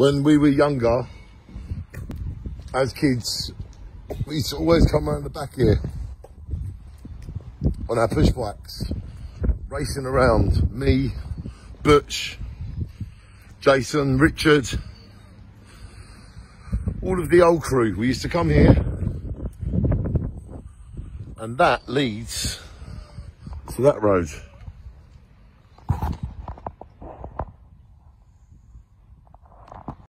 when we were younger, as kids, we used to always come around the back here on our push bikes, racing around. Me, Butch, Jason, Richard, all of the old crew. We used to come here, and that leads to that road.